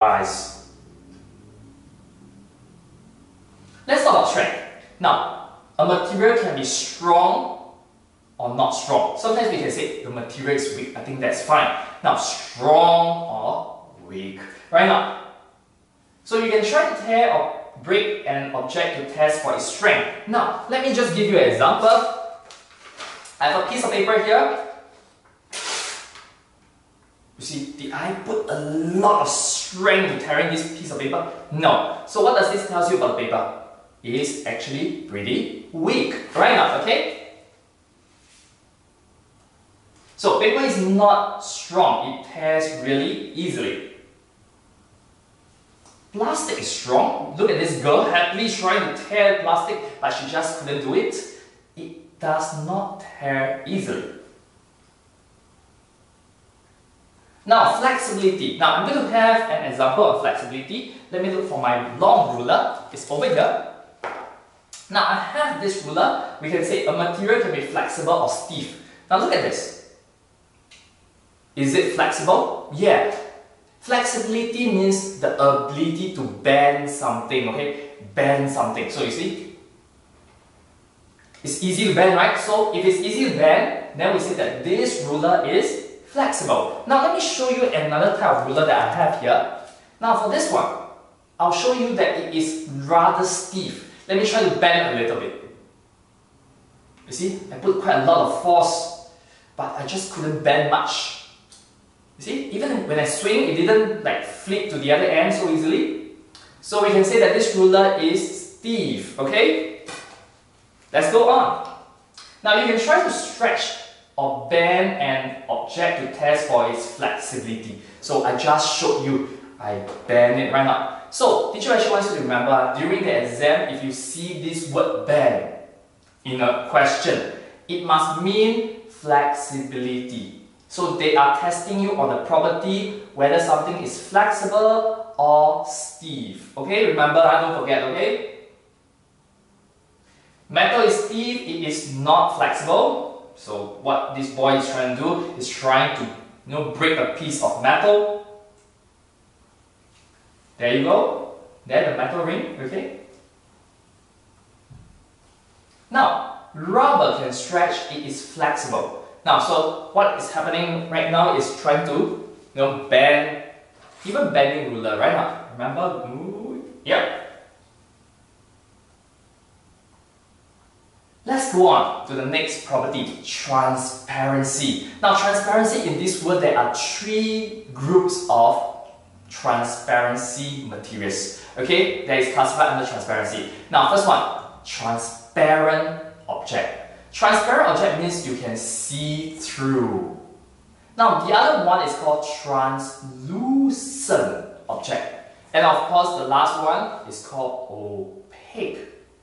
eyes. Let's talk about strength. Now, a material can be strong or not strong. Sometimes we can say the material is weak. I think that's fine. Now, strong or weak. Right now, so you can try to tear or break an object to test for its strength. Now, let me just give you an example. I have a piece of paper here. You see, the I put a lot of strength tearing this piece of paper? No. So what does this tell you about the paper? It is actually pretty weak. Right now, okay? So paper is not strong. It tears really easily. Plastic is strong. Look at this girl happily trying to tear plastic, but she just couldn't do it. It does not tear easily. Now, flexibility. Now, I'm going to have an example of flexibility. Let me look for my long ruler. It's over here. Now, I have this ruler. We can say a material can be flexible or stiff. Now, look at this. Is it flexible? Yeah. Flexibility means the ability to bend something, okay? Bend something. So, you see, it's easy to bend, right? So, if it's easy to bend, then we say that this ruler is flexible. Now let me show you another type of ruler that I have here. Now for this one, I'll show you that it is rather stiff. Let me try to bend a little bit. You see, I put quite a lot of force, but I just couldn't bend much. You see, even when I swing, it didn't like flip to the other end so easily. So we can say that this ruler is stiff, okay? Let's go on. Now you can try to stretch or bend an object to test for its flexibility. So I just showed you, I bend it right now. So teacher actually wants you to remember during the exam, if you see this word bend in a question, it must mean flexibility. So they are testing you on the property whether something is flexible or stiff. Okay, remember, I don't forget, okay? Metal is stiff, it is not flexible. So what this boy is trying to do is trying to you know, break a piece of metal. There you go. There the metal ring, okay? Now, rubber can stretch, it is flexible. Now, so what is happening right now is trying to you know, bend, even bending ruler, right now. Remember? Ooh, yep. Let's go on to the next property, transparency. Now, transparency in this word, there are three groups of transparency materials. Okay, that is classified under transparency. Now, first one, transparent object. Transparent object means you can see through. Now, the other one is called translucent object. And of course, the last one is called opaque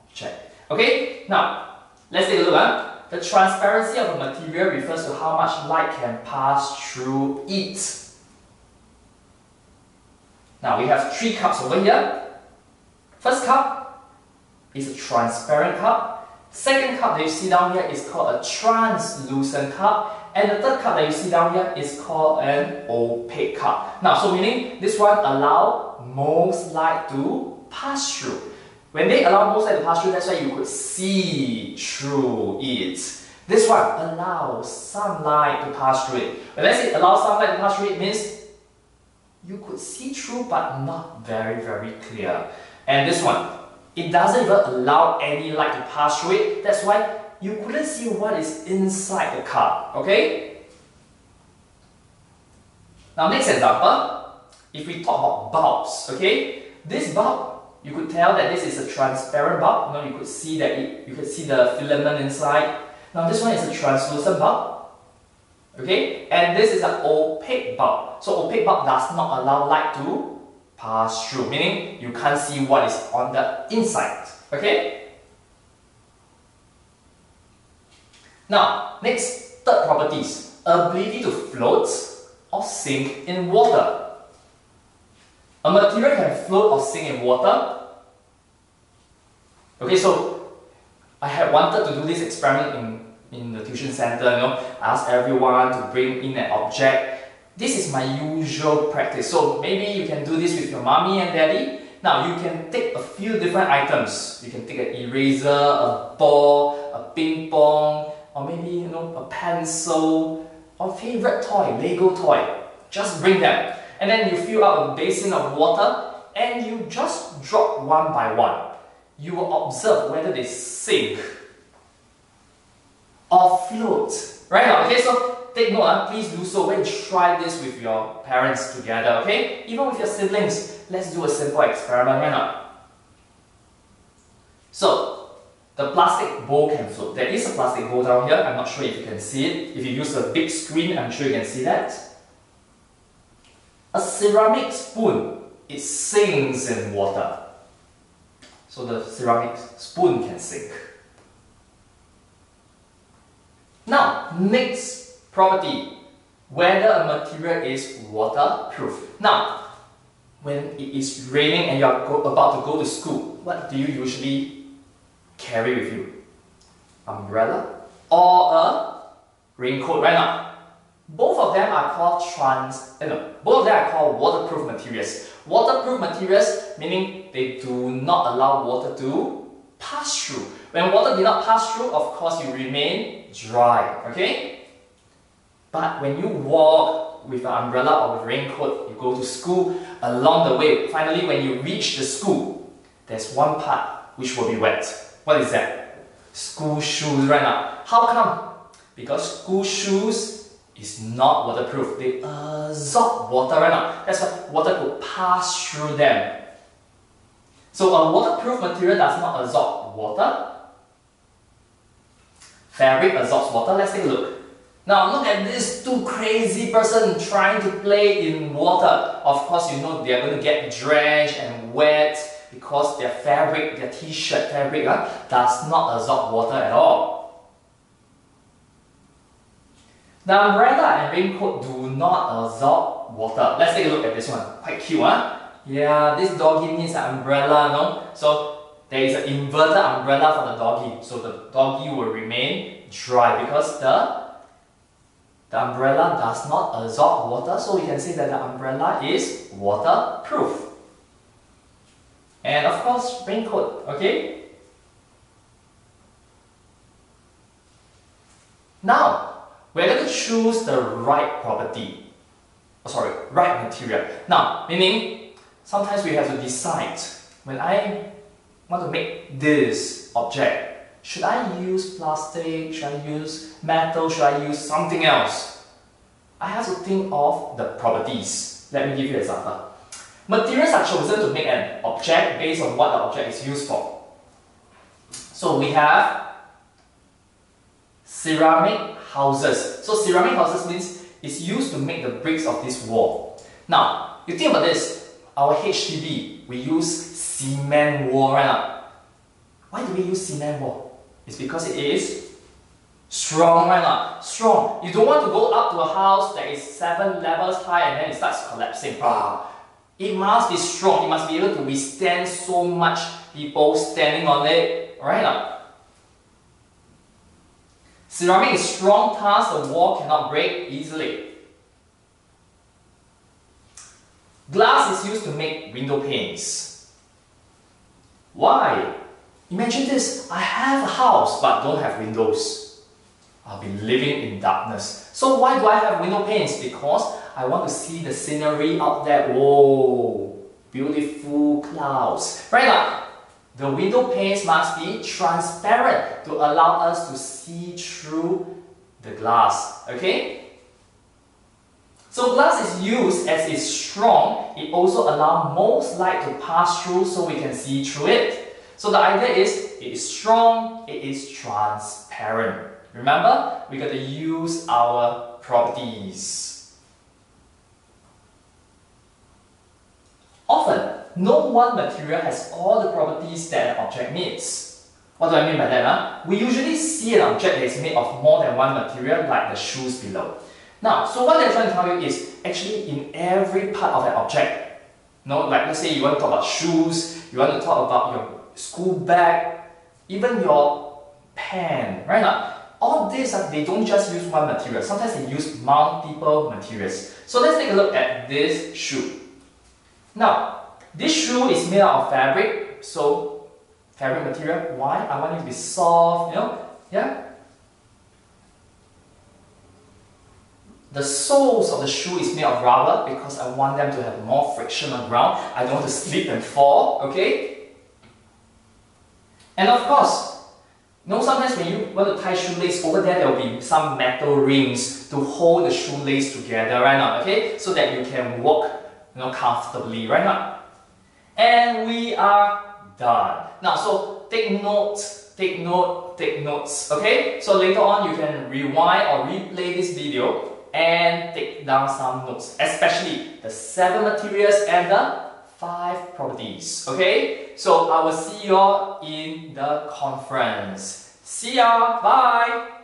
object. Okay, now Let's take a look. Huh? The transparency of a material refers to how much light can pass through it. Now we have three cups over here. First cup is a transparent cup. Second cup that you see down here is called a translucent cup. And the third cup that you see down here is called an opaque cup. Now, so meaning this one allow most light to pass through. When they allow most light to pass through, that's why you could see through it. This one allows sunlight to pass through it. When I say allow sunlight to pass through it means you could see through but not very very clear. And this one, it doesn't even allow any light to pass through it. That's why you couldn't see what is inside the car. Okay? Now next example, if we talk about bulbs, okay? This bulb you could tell that this is a transparent bulb. Know, you could see that it, you could see the filament inside. Now this one is a translucent bulb. Okay, and this is an opaque bulb. So opaque bulb does not allow light to pass through, meaning you can't see what is on the inside. Okay. Now, next, third properties. Ability to float or sink in water. A material can float or sink in water. Okay, so I had wanted to do this experiment in, in the tuition center, you know, I asked everyone to bring in an object this is my usual practice. So maybe you can do this with your mommy and daddy. Now you can take a few different items. You can take an eraser, a ball, a ping pong, or maybe you know a pencil, or favorite toy, Lego toy. Just bring them. And then you fill up a basin of water and you just drop one by one. You will observe whether they sink or float. Right now, okay, so take note, uh, please do so when you try this with your parents together, okay? Even with your siblings, let's do a simple experiment right now. So, the plastic bowl can float. There is a plastic bowl down here, I'm not sure if you can see it. If you use a big screen, I'm sure you can see that. A ceramic spoon, it sinks in water. So the ceramic spoon can sink. Now, next property, whether a material is waterproof. Now, when it is raining and you are about to go to school, what do you usually carry with you? Umbrella or a raincoat right now? Both of them are called trans, eh, no, both of them are called waterproof materials. Waterproof materials meaning they do not allow water to pass through. When water did not pass through, of course you remain dry, okay? But when you walk with an umbrella or with raincoat, you go to school, along the way, finally when you reach the school, there's one part which will be wet. What is that? School shoes right now. How come? Because school shoes is not waterproof. They absorb water right now. That's why water could pass through them. So a waterproof material does not absorb water. Fabric absorbs water. Let's take a look. Now look at this two crazy person trying to play in water. Of course, you know they are going to get drenched and wet because their fabric, their t-shirt fabric uh, does not absorb water at all. The umbrella and raincoat do not absorb water. Let's take a look at this one. Quite cute, huh? Yeah, this doggy needs an umbrella, no? So there is an inverted umbrella for the doggy. So the doggy will remain dry because the, the umbrella does not absorb water. So we can say that the umbrella is waterproof. And of course, raincoat, okay? Now, we're going to choose the right property. Oh, sorry, right material. Now, meaning sometimes we have to decide when I want to make this object, should I use plastic? Should I use metal? Should I use something else? I have to think of the properties. Let me give you an example. Materials are chosen to make an object based on what the object is used for. So we have ceramic houses. So ceramic houses means it's used to make the bricks of this wall. Now, you think about this, our HDB, we use cement wall right now. Why do we use cement wall? It's because it is strong right now. Strong. You don't want to go up to a house that is seven levels high and then it starts collapsing. Ah, it must be strong. It must be able to withstand so much people standing on it. Right now. Ceramic is strong thus the wall cannot break easily. Glass is used to make window panes. Why? Imagine this, I have a house but don't have windows. I'll be living in darkness. So why do I have window panes? Because I want to see the scenery out there. Whoa, beautiful clouds. Right now, the window panes must be transparent to allow us to see through the glass. Okay? So glass is used as it's strong. It also allows most light to pass through so we can see through it. So the idea is it is strong, it is transparent. Remember, we got to use our properties. Often, no one material has all the properties that an object needs. What do I mean by that? Huh? We usually see an object that is made of more than one material like the shoes below. Now, so what they're trying to tell you is actually in every part of that object, know, like let's say you want to talk about shoes, you want to talk about your school bag, even your pen, right now, all these uh, they don't just use one material. Sometimes they use multiple materials. So let's take a look at this shoe. Now, this shoe is made out of fabric, so fabric material. Why? I want it to be soft, you know? Yeah? The soles of the shoe is made of rubber because I want them to have more friction on ground. I don't want to slip and fall, okay? And of course, you know sometimes when you want to tie shoelace, over there there will be some metal rings to hold the shoelace together, right now, okay? So that you can walk you know, comfortably, right now. And we are done. Now, so take notes, take note, take notes, okay? So later on you can rewind or replay this video and take down some notes, especially the seven materials and the five properties. Okay, so I will see you all in the conference. See ya, bye.